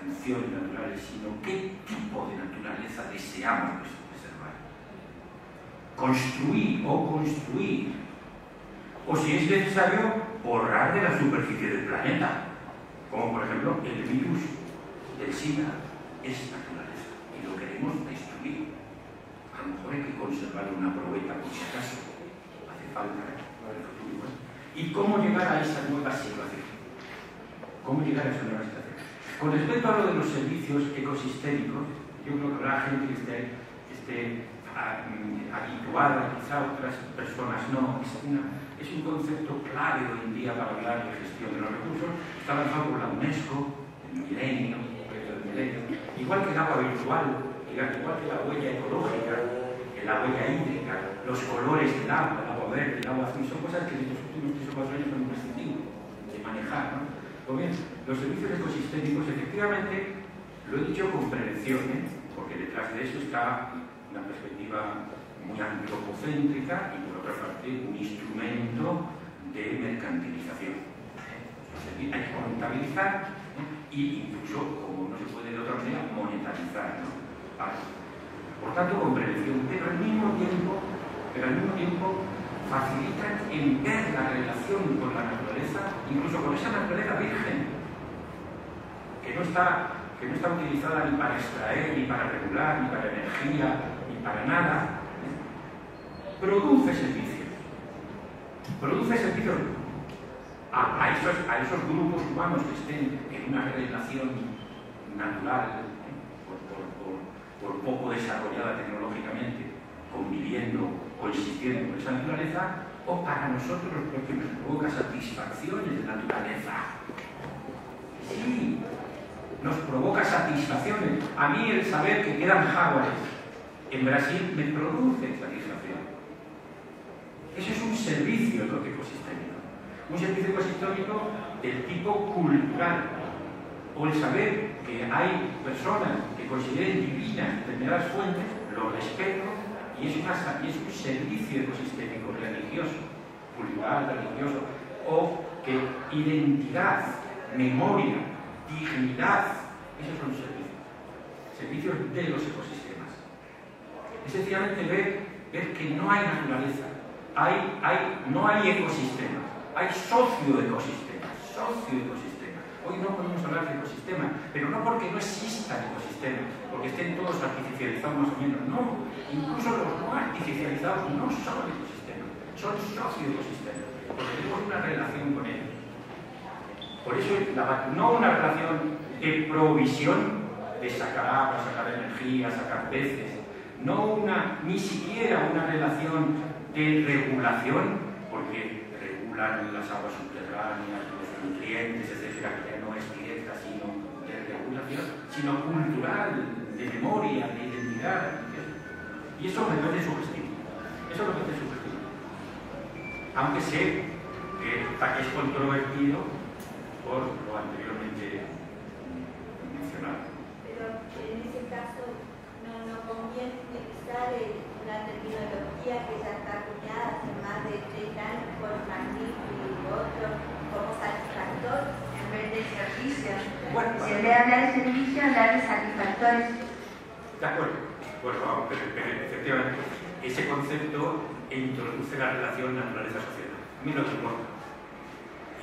funciones naturales, sino qué tipo de naturaleza deseamos preservar. Construir o construir, o si es necesario, borrar de la superficie del planeta, como por ejemplo el virus del SIDA es naturaleza y lo queremos destruir. A lo mejor hay que conservar una probeta por si acaso hace falta ¿eh? ¿Y cómo llegar a esa nueva situación? ¿Cómo llegar a esa nueva situación? Con respecto a lo de los servicios ecosistémicos, yo creo que habrá gente que esté, esté ah, mm, habituada, quizá otras personas no. Es, es, un concepto clave hoy en día para hablar de gestión de los recursos. Está lanzado por la UNESCO, el milenio, el milenio. Igual que el agua virtual, igual que la huella ecológica, la huella hídrica, los colores del agua, el agua verde, el agua azul, son cosas que cuatro años son imprescindibles de manejar. Pues los servicios ecosistémicos, efectivamente, lo he dicho con prevención, ¿eh? porque detrás de eso está una perspectiva muy antropocéntrica y por otra parte un instrumento de mercantilización. Hay que contabilizar y incluso, como no se puede de otra manera, monetarizar. ¿no? por tanto con prevención, pero al mismo tiempo, pero al mismo tiempo facilitan en ver la relación con la naturaleza, incluso con esa naturaleza virgen, que no está, que no está utilizada ni para extraer, ni para regular, ni para energía, ni para nada, produce servicios. produce sentido a, esos, a esos grupos humanos que estén en una relación natural, por, por poco desarrollada tecnológicamente, conviviendo, coexistiendo con esa naturaleza, o para nosotros lo que nos provoca satisfacciones de naturaleza. Sí, nos provoca satisfacciones. A mí el saber que quedan jaguares en Brasil me produce satisfacción. Eso es un servicio ecosistémico. Un servicio ecosistémico del tipo cultural. O el saber que hay personas que consideren divinas determinadas fuentes, lo respeto y es, un servicio ecosistémico religioso, cultural, religioso, o que identidad, memoria, dignidad, esos son servicios, servicios de los ecosistemas. Es sencillamente ver, que no hay naturaleza, hay, no hay ecosistemas, hay socioecosistemas, socioecosistemas. Hoy no podemos hablar de ecosistemas, pero no porque no existan ecosistemas, porque estén todos artificializados más o menos, no. Incluso los no artificializados no son ecosistemas, son socioecosistemas, porque tenemos una relación con ellos. Por eso, no una relación de provisión, de sacar agua, sacar energía, sacar peces, no una, ni siquiera una relación de regulación, porque regulan las aguas subterráneas, los nutrientes, etcétera, que ya no es directa, sino sino cultural, de memoria, de identidad. Y eso me parece sugestivo. Eso me parece sugestivo. Aunque sé que es controvertido por lo anteriormente mencionado. Pero en ese caso no, no conviene utilizar el, la terminología que ya está acuñada hace más de 30 años por Magnifico y otros como satisfactor en vez de servicio. Bueno, si en vez de hablar de servicio, hablar de acuerdo. Bueno, pero, pero efectivamente, ese concepto introduce la relación naturaleza-sociedad. A mí no me importa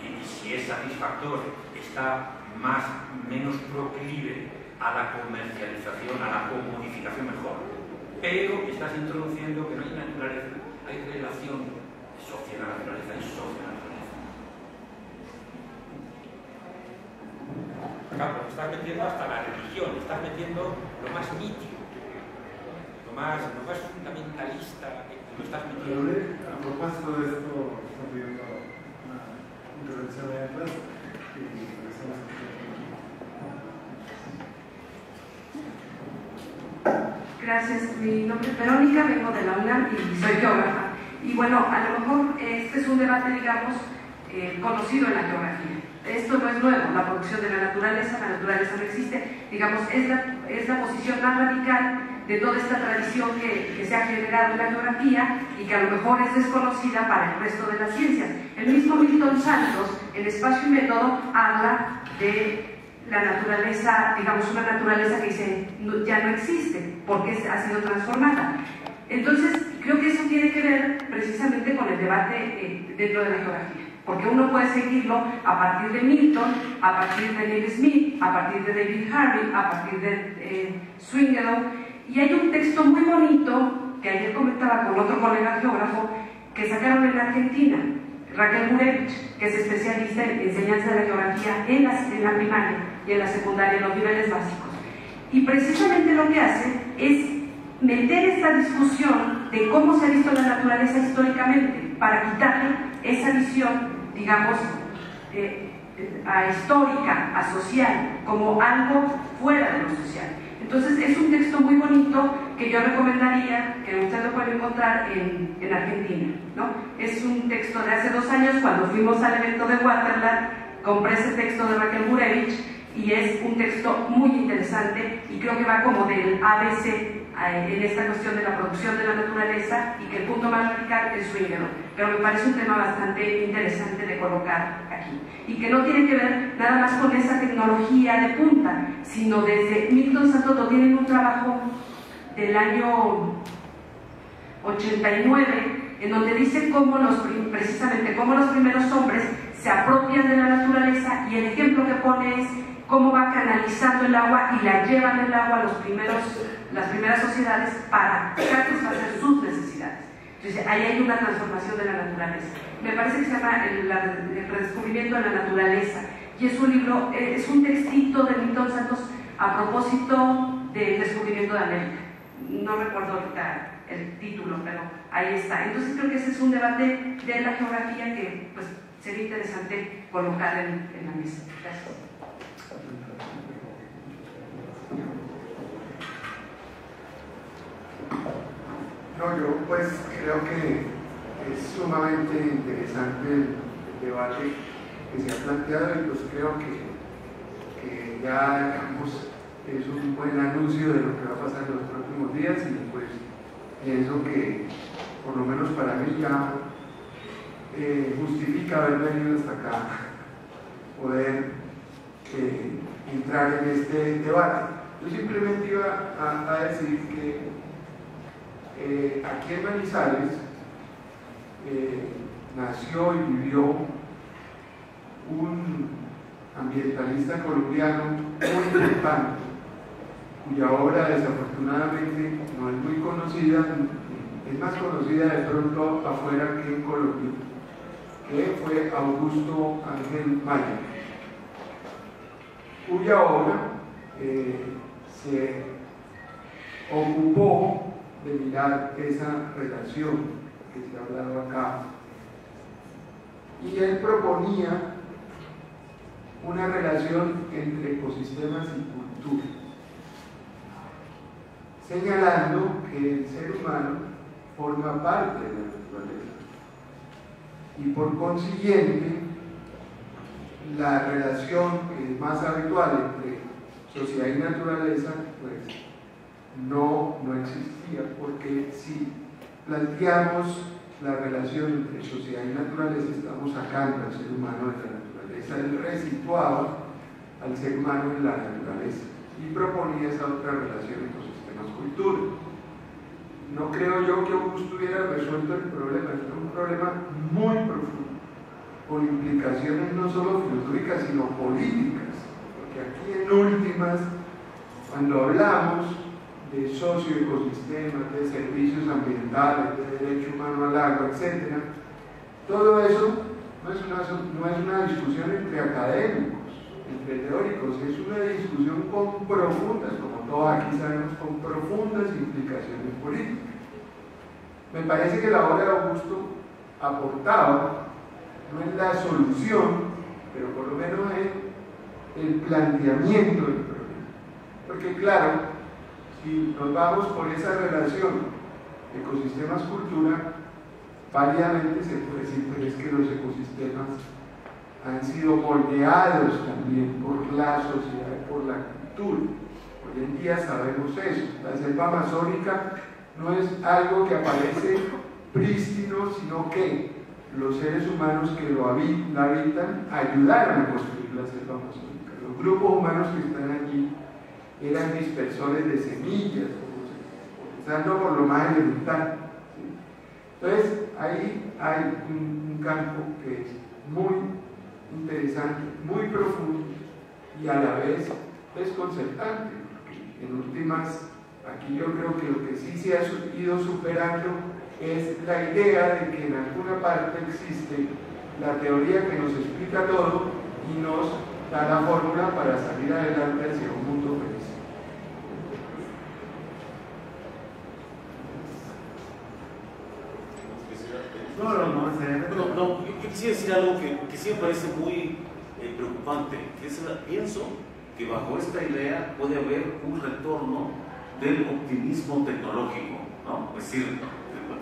y si es satisfactor, está más, menos proclive a la comercialización, a la comodificación mejor. Pero estás introduciendo que no hay naturaleza, hay relación social a naturaleza y social Claro, estás metiendo hasta la religión, estás metiendo lo más mítico, lo más, lo más fundamentalista, lo estás metiendo. Pero a propósito de esto, estamos viendo intervención de atrás y regresamos Gracias, mi nombre es Verónica, vengo de la UNAM y soy geógrafa. Y bueno, a lo mejor este es un debate, digamos, eh, conocido en la geografía. Esto no es nuevo, la producción de la naturaleza, la naturaleza no existe, digamos, es la, es la posición más radical de toda esta tradición que, se ha generado en la geografía y que a lo mejor es desconocida para el resto de las ciencias. El mismo Milton Santos, en Espacio y Método, habla de la naturaleza, digamos, una naturaleza que ya no existe, porque ha sido transformada. Entonces, creo que eso tiene que ver precisamente con el debate eh, dentro de la geografía porque uno puede seguirlo a partir de Milton, a partir de Neil Smith, a partir de David Harvey, a partir de eh, y hay un texto muy bonito que ayer comentaba con otro colega geógrafo que sacaron en Argentina, Raquel Gurevich, que es especialista en enseñanza de la geografía en la, en la primaria y en la secundaria, en los niveles básicos. Y precisamente lo que hace es meter esta discusión de cómo se ha visto la naturaleza históricamente para quitarle esa visión, digamos, eh, a histórica, a social, como algo fuera de lo social. Entonces es un texto muy bonito que yo recomendaría que usted lo puede encontrar en, en, Argentina. ¿no? Es un texto de hace dos años, cuando fuimos al evento de Waterland, compré ese texto de Raquel Murevich y es un texto muy interesante y creo que va como del ABC en esta cuestión de la producción de la naturaleza y que el punto más radical es Swingelow. Pero me parece un tema bastante interesante de colocar aquí. Y que no tiene que ver nada más con esa tecnología de punta, sino desde Milton Santos tienen un trabajo del año 89 en donde dice cómo los, precisamente cómo los primeros hombres se apropian de la naturaleza y el ejemplo que pone es cómo va canalizando el agua y la llevan el agua a los primeros, las primeras sociedades para satisfacer sus necesidades. Entonces, ahí hay una transformación de la naturaleza. Me parece que se llama El, el redescubrimiento de la naturaleza. Y es un libro, eh, es un textito de Milton Santos a propósito del descubrimiento de América. No recuerdo ahorita el título, pero ahí está. Entonces creo que ese es un debate de la geografía que pues, sería interesante colocar en, en la mesa. Gracias. No, yo pues creo que es sumamente interesante el, debate que se ha planteado y pues creo que, ya digamos es un buen anuncio de lo que va a pasar en los próximos días y pues pienso que por lo menos para mí ya eh, justifica haber venido hasta acá, poder eh, entrar en este debate. Yo simplemente iba a decir que eh, aquí en Manizales eh, nació y vivió un ambientalista colombiano muy importante, cuya obra desafortunadamente no es muy conocida, es más conocida de pronto afuera que en Colombia, que fue Augusto Ángel Maya, cuya obra eh, se ocupó de mirar esa relación que se ha hablado acá. Y él proponía una relación entre ecosistemas y cultura, señalando que el ser humano forma parte de la naturaleza y por consiguiente la relación es más habitual entre sociedad y naturaleza pues no, no existía, porque si planteamos la relación entre sociedad y naturaleza, estamos sacando al ser humano de la naturaleza, él resituaba al ser humano en la naturaleza y proponía esa otra relación ecosistemas-cultura. No creo yo que Augusto hubiera resuelto el problema, es un problema muy profundo, con implicaciones no solo filosóficas, sino políticas, porque aquí en últimas, cuando hablamos de socioecosistemas, de servicios ambientales, de derecho humano al agua, etc. Todo eso no es, una, no es una discusión entre académicos, entre teóricos, es una discusión con profundas, como todos aquí sabemos, con profundas implicaciones políticas. Me parece que la obra de Augusto aportaba, no es la solución, pero por lo menos es el planteamiento del problema. Porque claro, si nos vamos por esa relación ecosistemas-cultura, válidamente se puede decir, es que los ecosistemas han sido moldeados también por la sociedad, por la cultura. Hoy en día sabemos eso. La selva amazónica no es algo que aparece prístino, sino que los seres humanos que lo habitan ayudaron a construir la selva amazónica. Los grupos humanos que están allí eran dispersores de semillas, comenzando por lo más elemental. Entonces, ahí hay un, campo que es muy interesante, muy profundo y a la vez desconcertante. En últimas, aquí yo creo que lo que sí se ha ido superando es la idea de que en alguna parte existe la teoría que nos explica todo y nos da la fórmula para salir adelante hacia un mundo No, no, no, no, yo quisiera decir algo que, que sí me parece muy eh, preocupante, que es, pienso que bajo esta idea puede haber un retorno del optimismo tecnológico, ¿no? Es decir,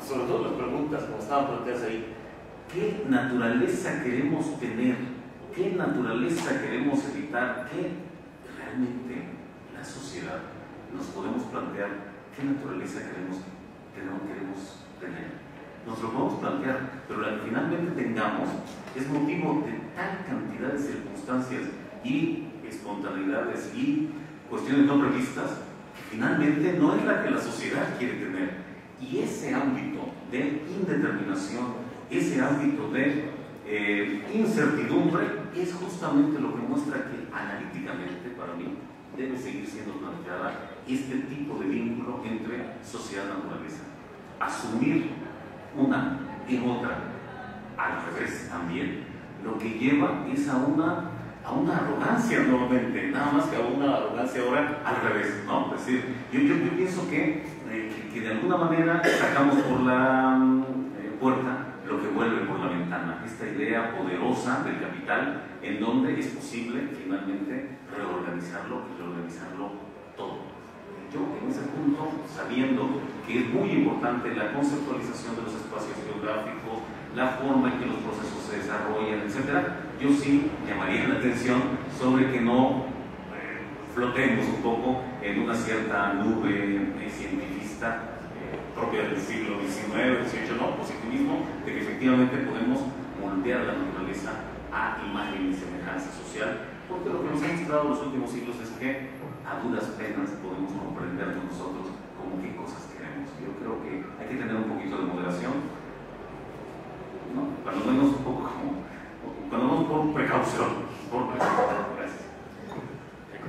sobre todo las preguntas como estaban planteadas ahí, ¿qué naturaleza queremos tener? ¿Qué naturaleza queremos evitar? ¿Qué realmente la sociedad nos podemos plantear? ¿Qué naturaleza queremos tener? Nos lo podemos plantear, pero la que finalmente tengamos es motivo de tal cantidad de circunstancias y espontaneidades y cuestiones no previstas que finalmente no es la que la sociedad quiere tener. Y ese ámbito de indeterminación, ese ámbito de eh, incertidumbre es justamente lo que muestra que analíticamente para mí debe seguir siendo planteada este tipo de vínculo entre sociedad y naturaleza. Asumir una en otra, al revés también, lo que lleva es a una, a una arrogancia nuevamente, nada más que a una arrogancia ahora al revés, ¿no? Es decir, yo, yo, yo pienso que, eh, que, de alguna manera sacamos por la eh, puerta lo que vuelve por la ventana, esta idea poderosa del capital en donde es posible finalmente reorganizarlo y reorganizarlo. Yo en ese punto, sabiendo que es muy importante la conceptualización de los espacios geográficos, la forma en que los procesos se desarrollan, etc., yo sí llamaría la atención sobre que no eh, flotemos un poco en una cierta nube eh, cientifista propia del siglo XIX, XVIII, no, positivismo, de que efectivamente podemos moldear la naturaleza a imagen y semejanza social, porque lo que nos ha mostrado los últimos siglos es que a duras penas podemos comprendernos nosotros como qué cosas queremos. Yo creo que hay que tener un poquito de moderación, ¿no? cuando menos un poco como, cuando menos por precaución, por precaución. Gracias.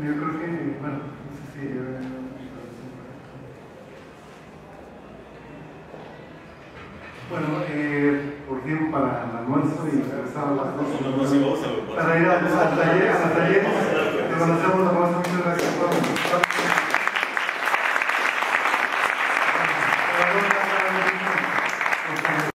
Yo creo que, bueno, no sé si... eh, Bueno, eh, por tiempo para el almuerzo y regresar a las a- Para ir al taller, a los talleres, te conocemos la próxima. Muchas gracias.